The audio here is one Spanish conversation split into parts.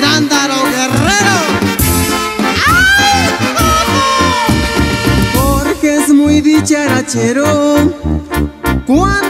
Cirándaro Guerrero. ¡Ay, Jorge es muy dicharachero cuando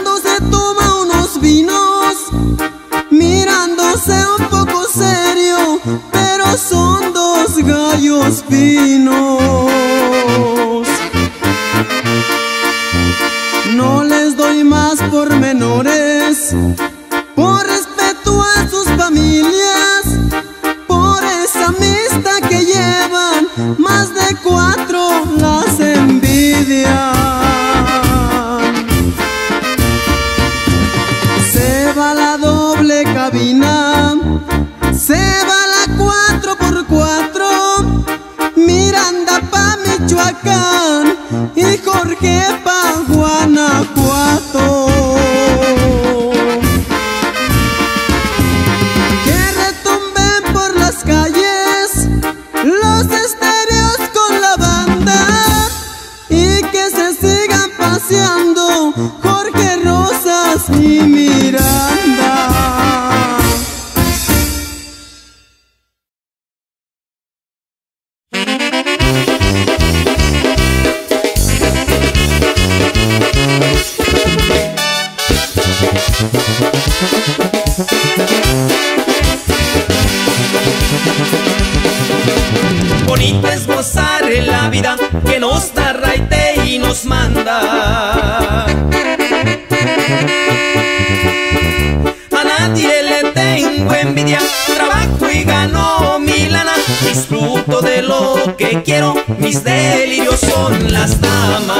trabajo y gano mi lana. Disfruto de lo que quiero, mis delirios son las damas.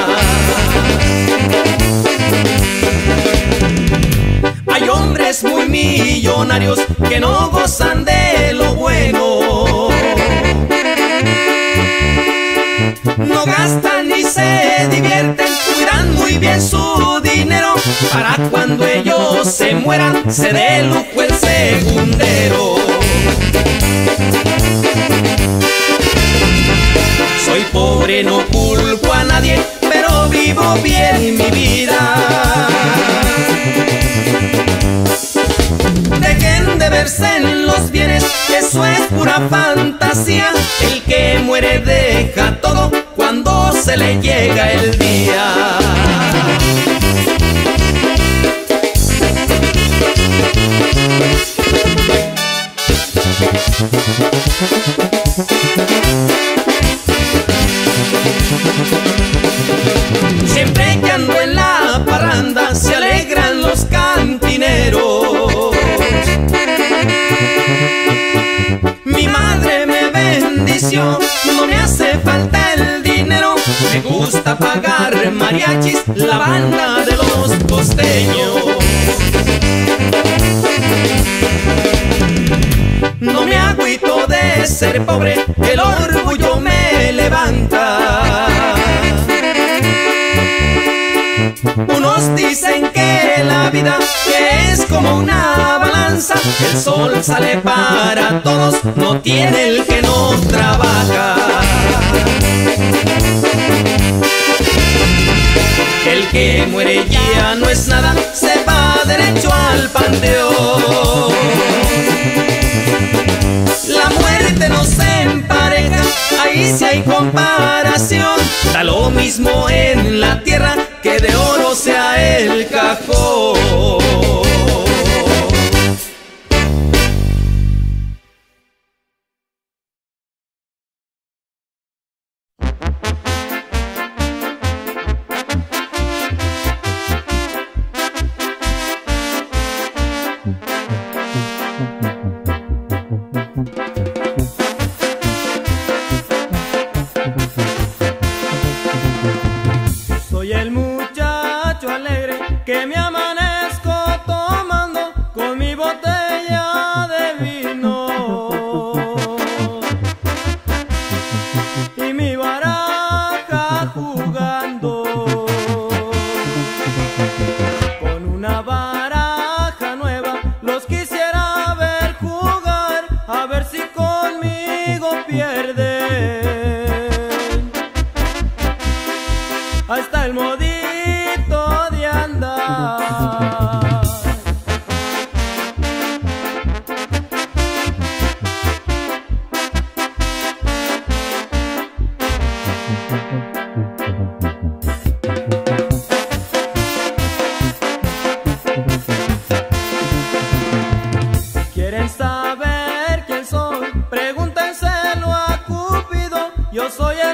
Hay hombres muy millonarios que no gozan de lo bueno. No gastan se divierten, cuidan muy bien su dinero para cuando ellos se mueran se dé lujo el segundero. Soy pobre, no culpo a nadie, pero vivo bien mi vida. Dejen de verse en los bienes, eso es pura fantasía. El que muere deja todo cuando se le llega el día. Siempre que ando en la parranda se alegran los cantineros. Mi madre me bendició, Me gusta pagar mariachis, la banda de los costeños. No me agüito de ser pobre, el orgullo me levanta. Unos dicen que la vida es como una balanza, el sol sale para todos, no tiene el que no trabaja. Que muere ya no es nada, se va derecho al panteón. La muerte nos empareja, ahí sí hay comparación. Da lo mismo en la tierra que de oro sea del cajón. Siendo joven. Fue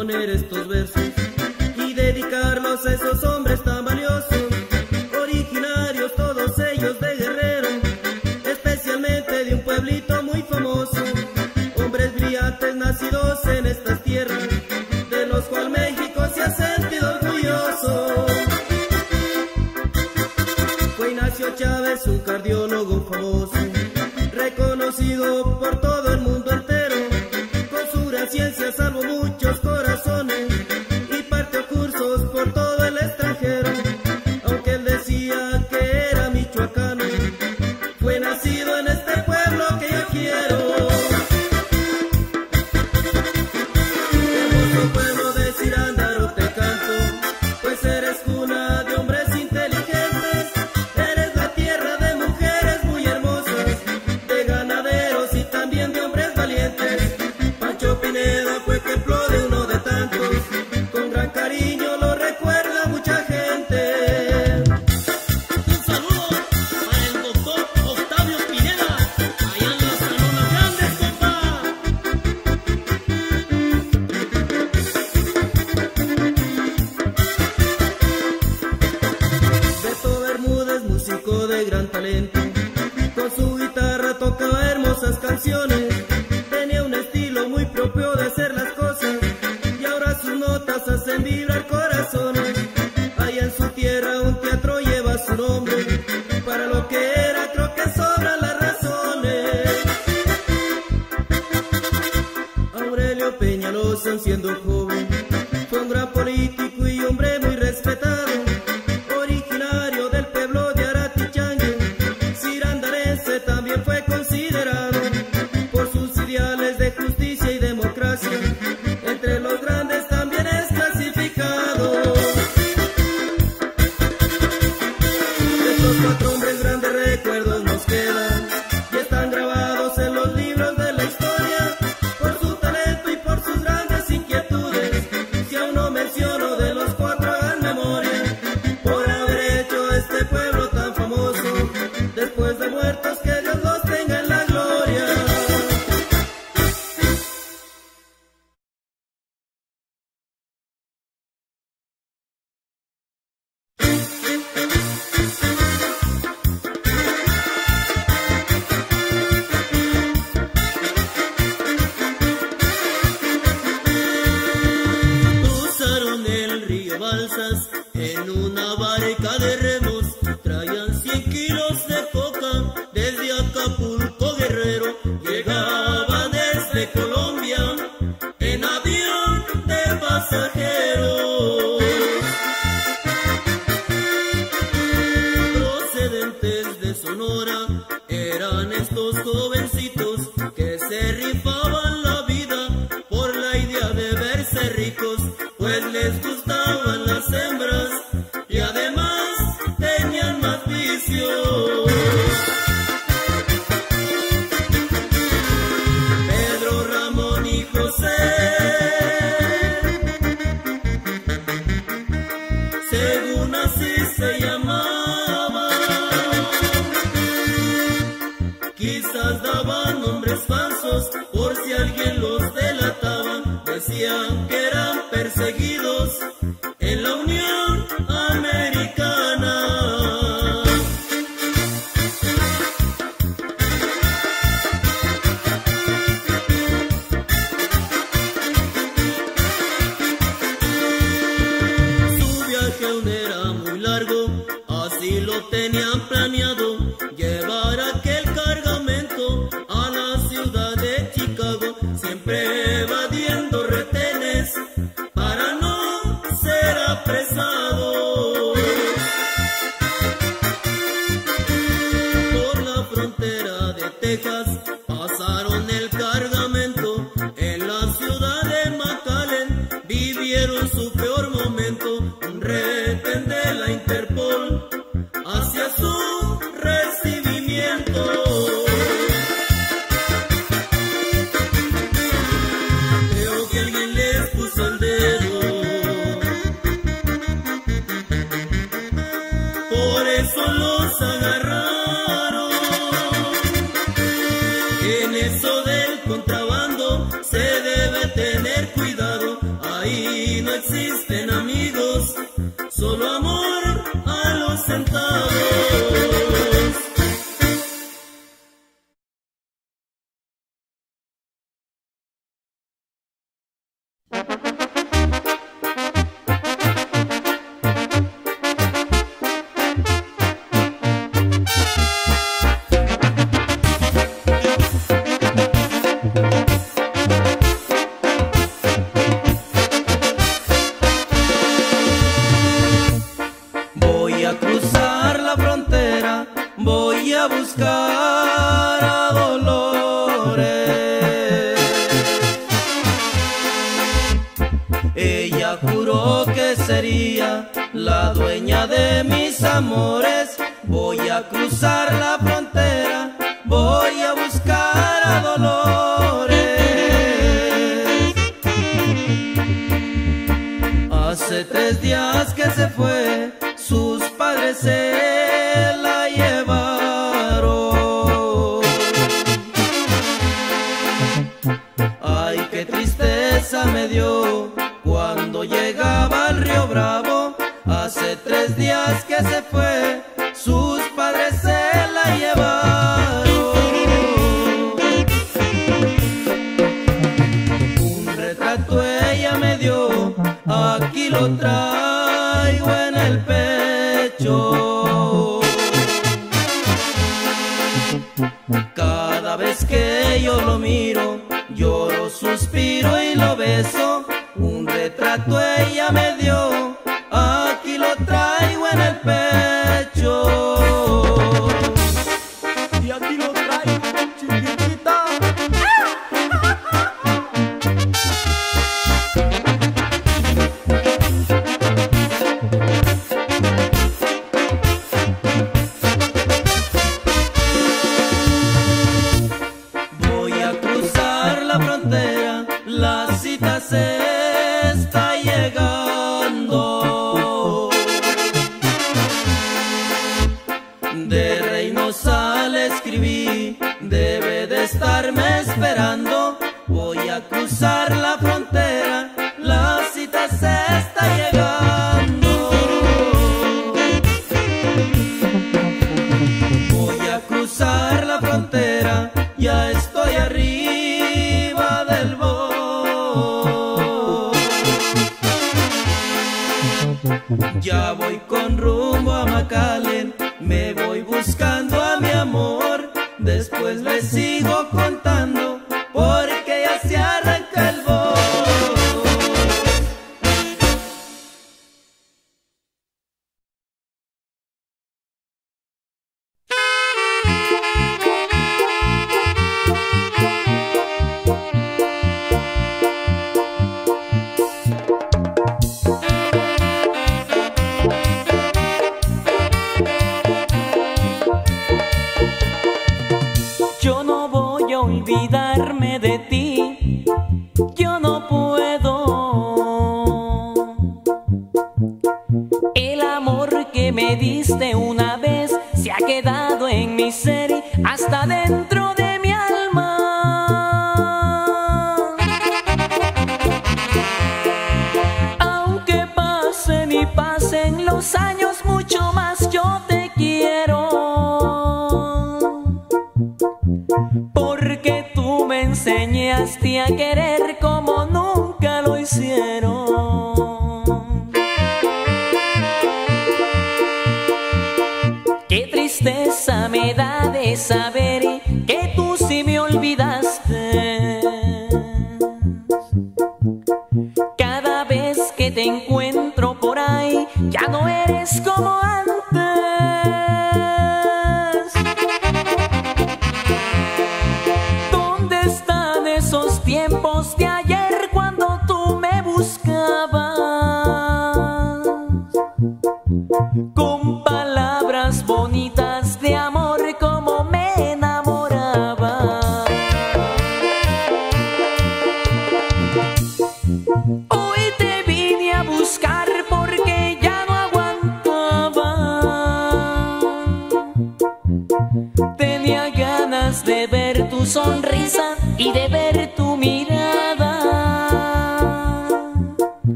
un gran político y hombre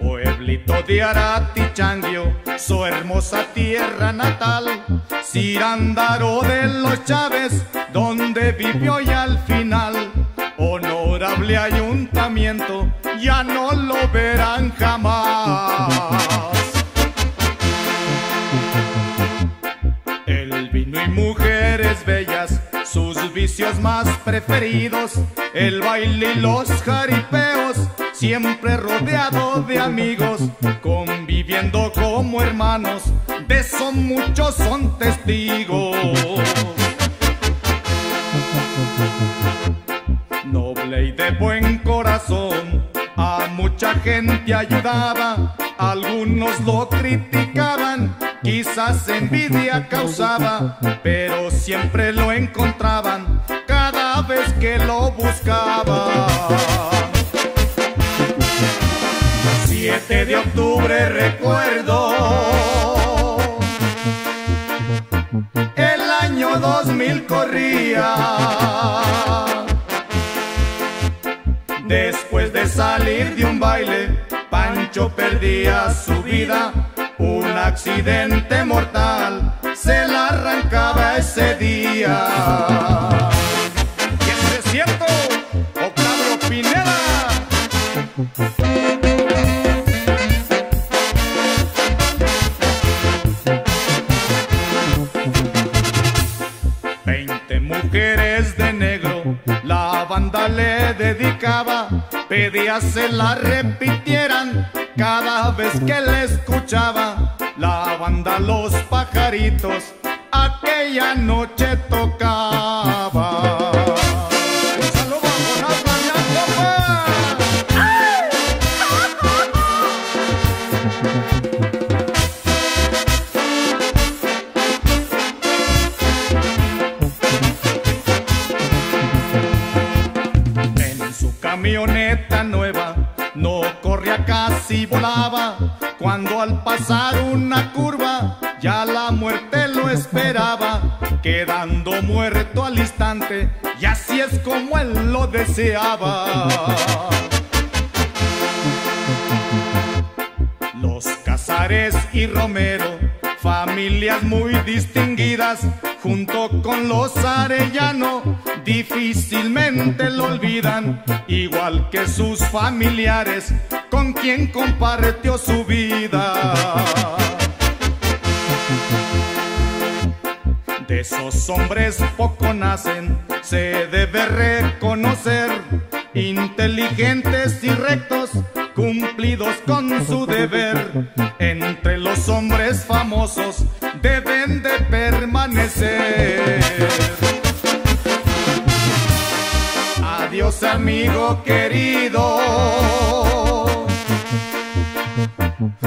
Pueblito de Aratichanguio, su hermosa tierra natal, Cirándaro de los Chávez, donde vivió y al final, honorable ayuntamiento, vicios más preferidos, el baile y los jaripeos, siempre rodeado de amigos, conviviendo como hermanos, de eso muchos son testigos. Noble y de buen corazón, a mucha gente ayudaba, algunos lo criticaban, quizás envidia causaba, pero siempre lo encontraban cada vez que lo buscaba. 7 de octubre recuerdo el año 2000 corría. Después de salir de un baile, Pancho perdía su vida. Un accidente mortal se la arrancaba ese día. Y es cierto, Octavio Pineda. Mujeres de negro, la banda le dedicaba, pedía se la repitieran cada vez que le escuchaba. La banda Los Pajaritos aquella noche tocaba. En su camioneta casi volaba. Cuando al pasar una curva ya la muerte lo esperaba, quedando muerto al instante. Y así es como él lo deseaba. Los Casares y Romero, familias muy distinguidas, junto con los Arellano, difícilmente lo olvidan, igual que sus familiares, con quien compartió su vida. De esos hombres poco nacen, se debe reconocer, inteligentes y rectos, cumplidos con su deber. Entre los hombres famosos deben de permanecer. Adiós amigo querido,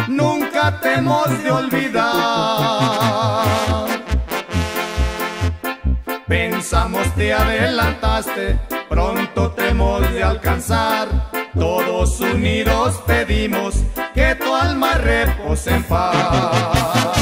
nunca te hemos de olvidar. Te adelantaste, pronto te hemos de alcanzar. Todos unidos pedimos que tu alma repose en paz.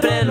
siempre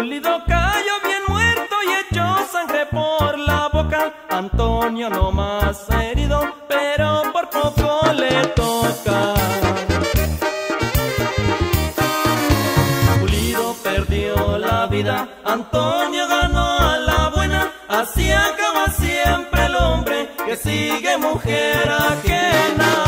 Pulido cayó bien muerto y echó sangre por la boca. Antonio no más herido, pero por poco le toca. Pulido perdió la vida, Antonio ganó a la buena. Así acaba siempre el hombre que sigue mujer ajena.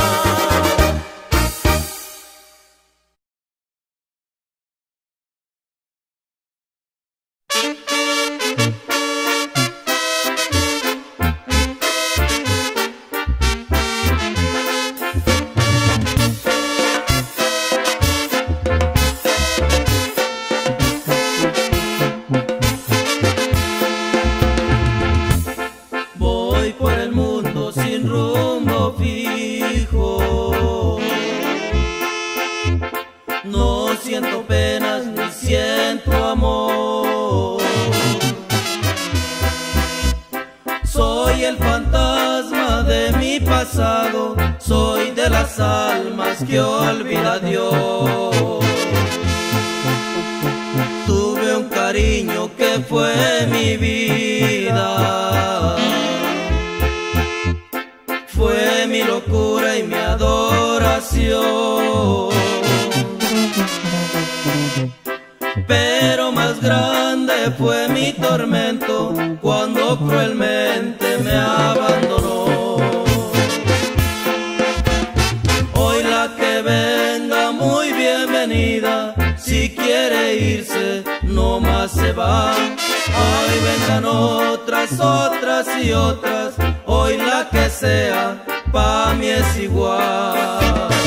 Más se va. Hoy vendrán otras, otras y otras, hoy la que sea, pa' mí es igual.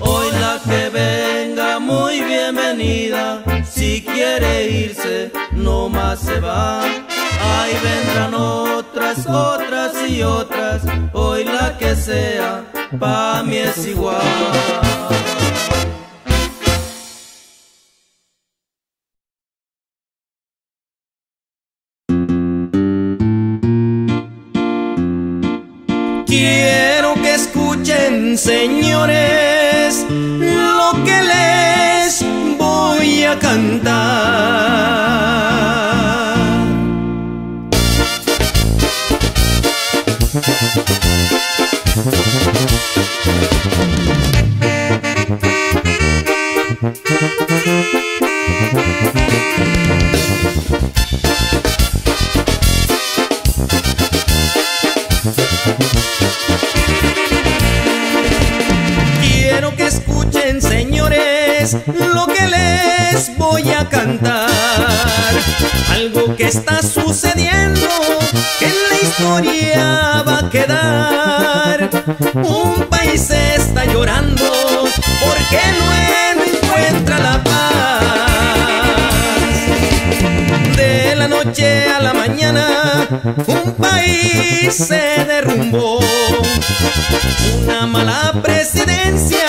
Hoy la que venga muy bienvenida, si quiere irse no más se va. Ahí vendrán otras, otras y otras, hoy la que sea, pa' mí es igual. Señores, lo que les voy a cantar. Algo que está sucediendo, que en la historia va a quedar. Un país está llorando porque no encuentra la paz. De la noche a la mañana, un país se derrumbó una mala presidencia,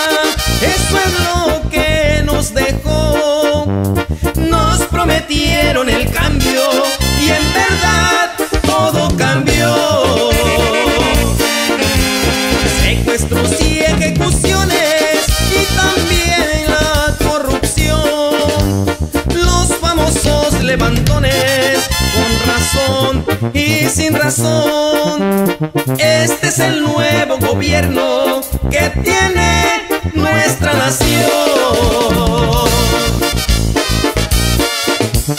eso es lo que nos dejó. Prometieron el cambio y en verdad todo cambió. Secuestros y ejecuciones y también la corrupción. Los famosos levantones con razón y sin razón. Este es el nuevo gobierno que tiene nuestra nación. El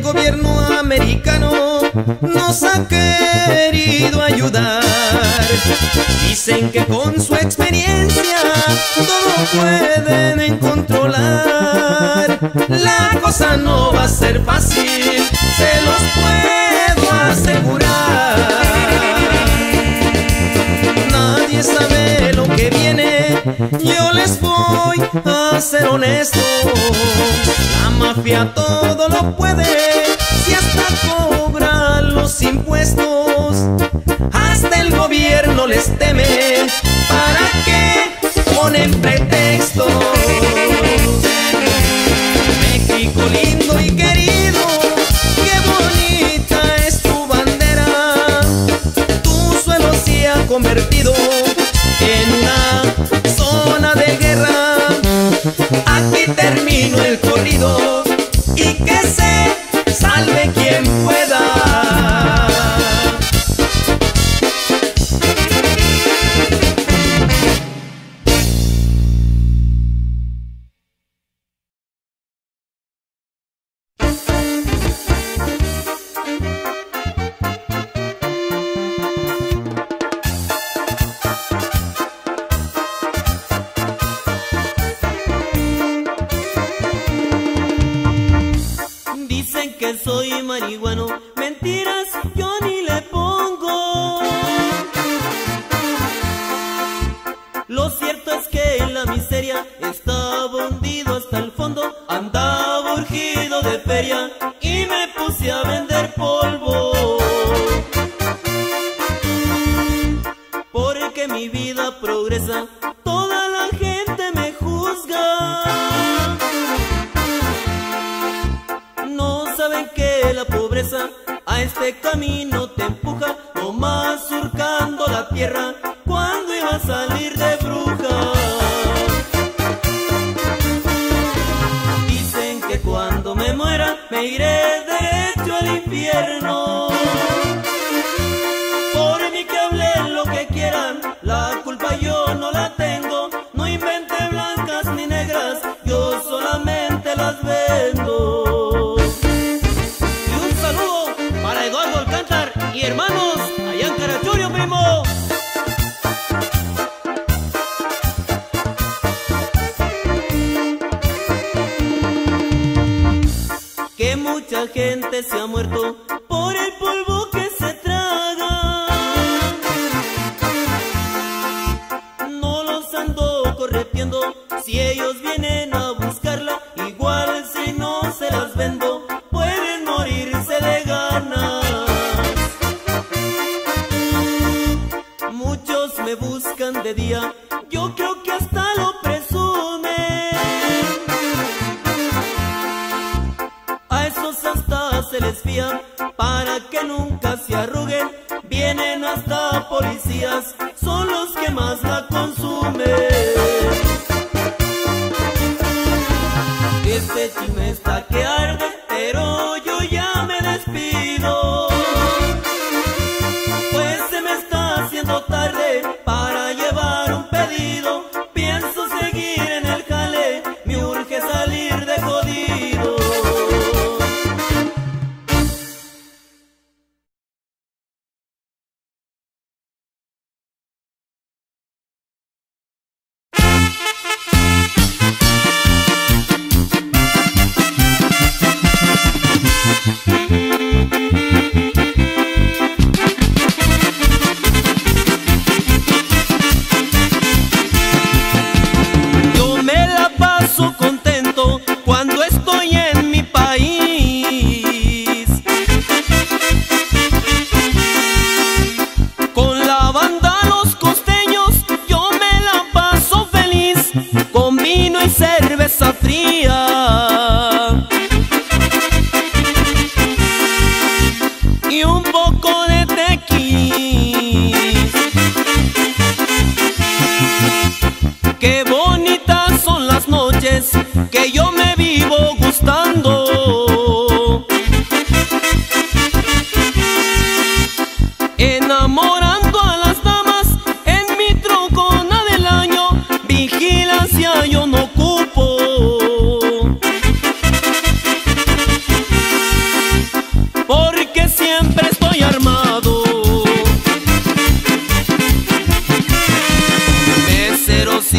gobierno americano nos ha querido ayudar. Dicen que con su experiencia pueden controlar. La cosa no va a ser fácil, se los puedo asegurar. Nadie sabe lo que viene, yo les voy a ser honesto. La mafia todo lo puede, si hasta cobra los impuestos. Hasta el gobierno les teme, ¿para qué? ponen pretextos. México lindo y querido, qué bonita es tu bandera. Tu suelo se ha convertido en una zona de guerra. Aquí termino el corrido y que se salve quien pueda. estaba hundido hasta el fondo, andaba urgido de feria.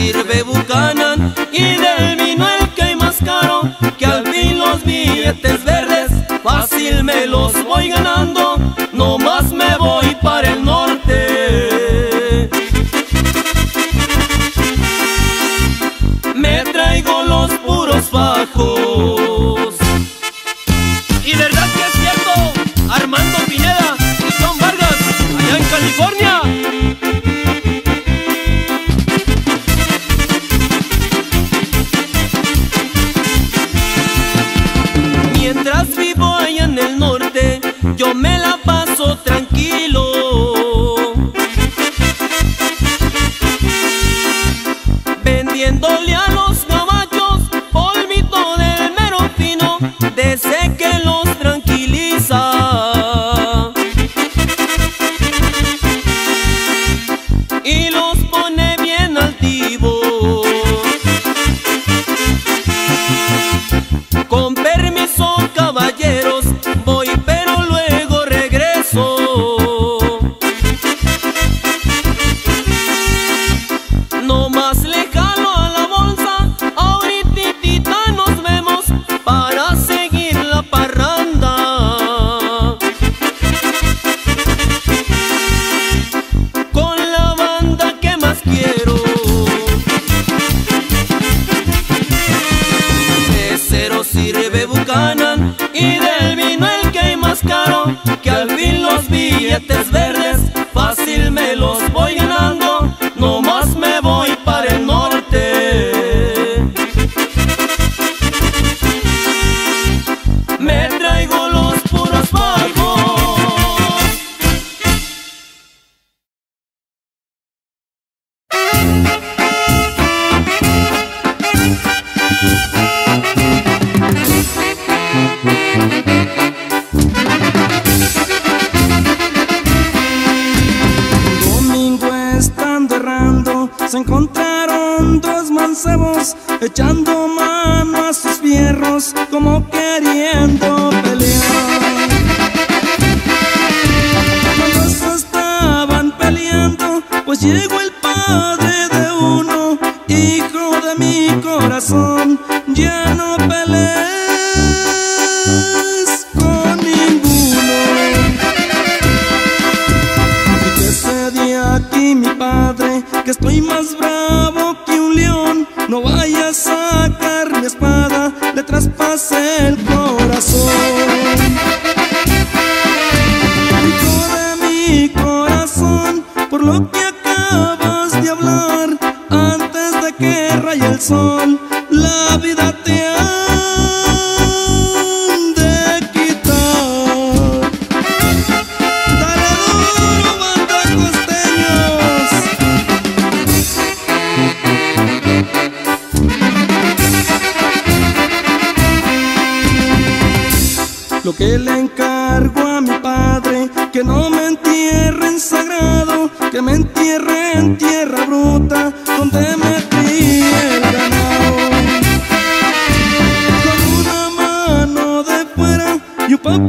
sirve Buchanan y del vino el que hay más caro, que al fin los billetes verdes fácil me los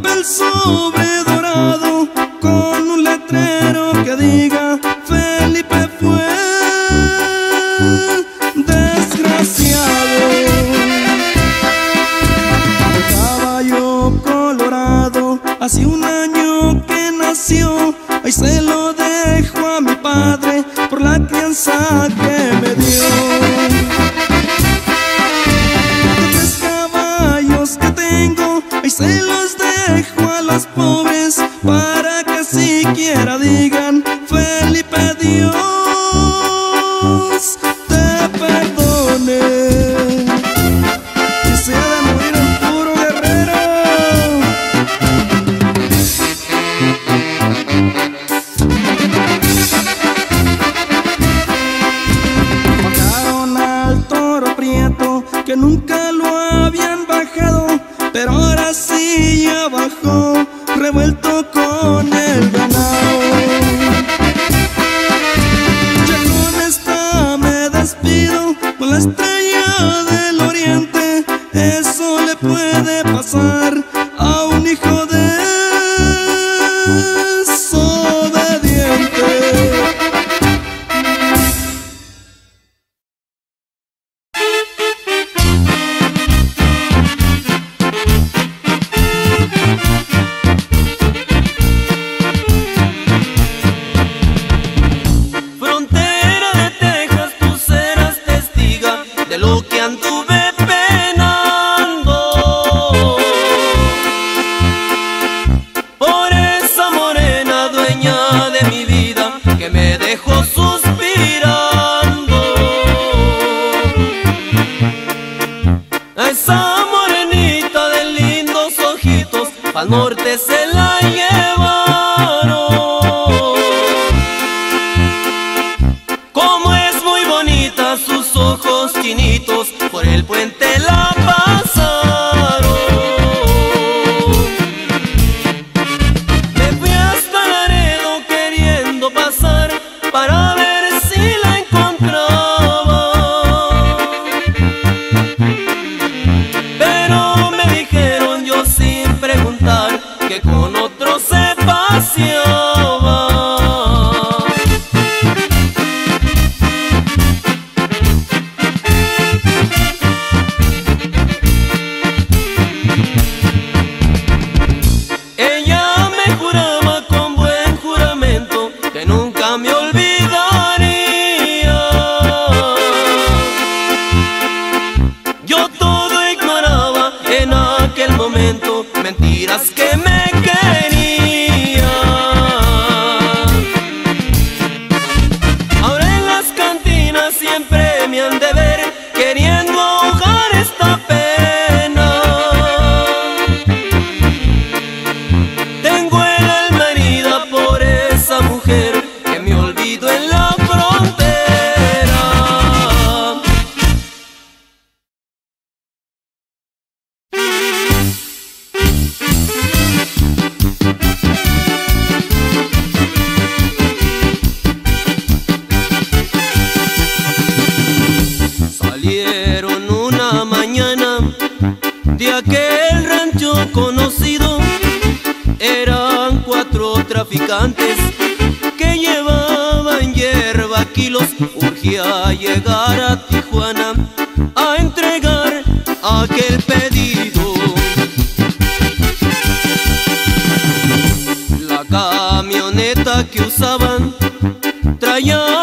Pel sobre lo que conocido eran cuatro traficantes que llevaban hierba kilos. Urgía llegar a Tijuana a entregar aquel pedido. La camioneta que usaban traía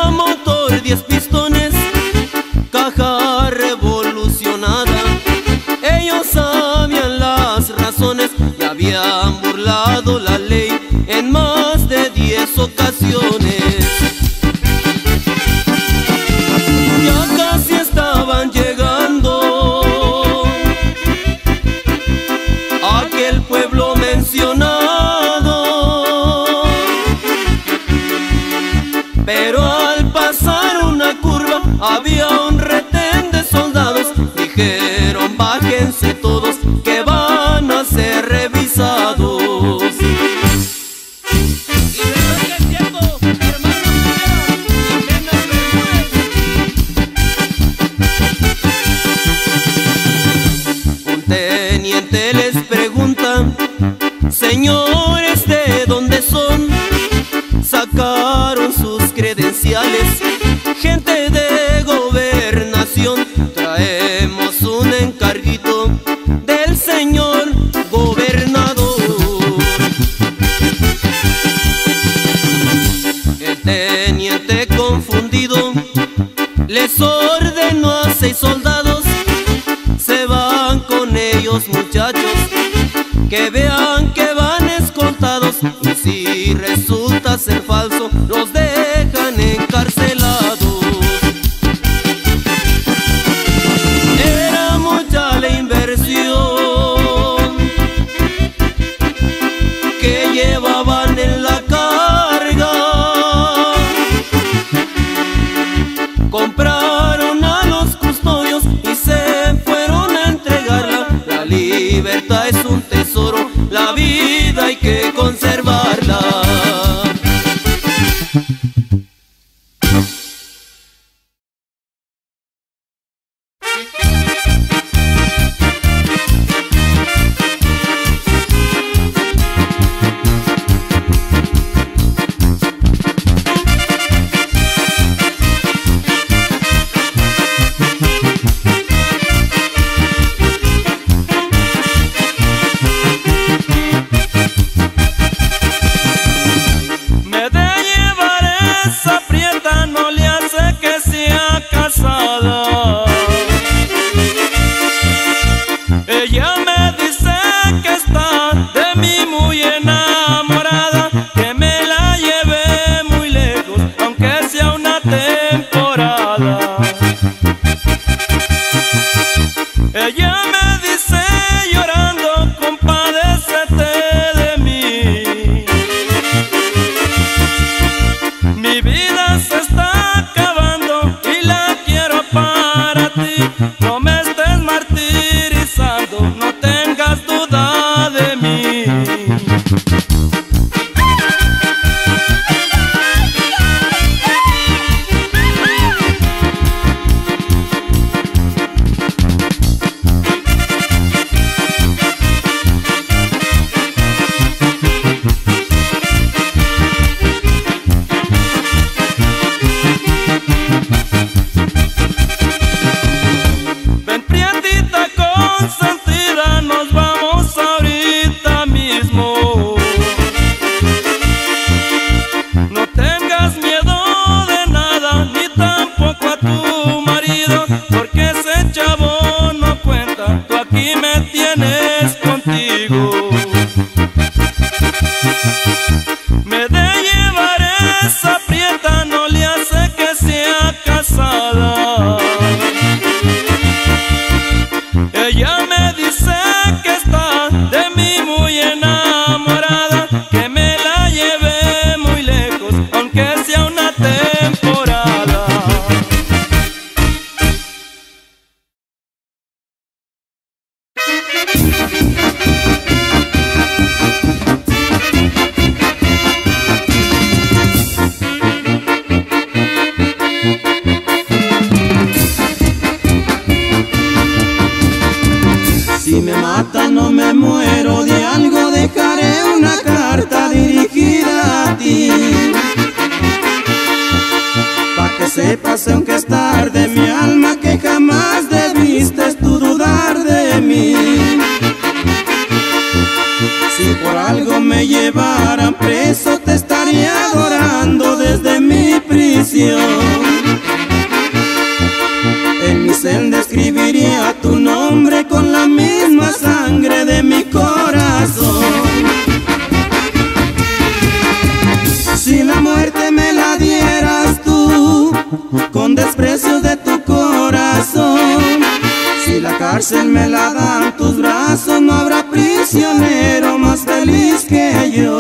tenemos un encarguito. Ella Si me matan no me muero de algo, dejaré una carta dirigida a ti. Pa' que sepas, aunque es tarde, mi alma, que jamás debiste tú dudar de mí. Si por algo me llevaran preso, te estaría adorando desde mi prisión. En mi celda escribiría tu nombre con la misma sangre de mi corazón. Si la muerte me la dieras tú, con desprecios de tu corazón. Si la cárcel me la dan tus brazos, no habrá prisionero más feliz que yo.